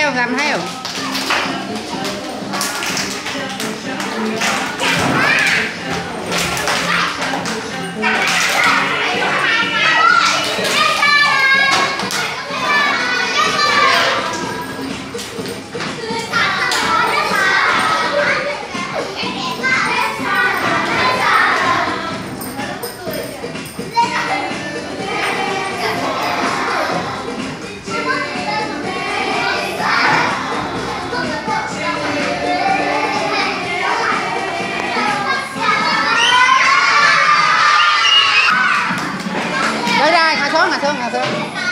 해요 그럼 해요 Ngà sơn.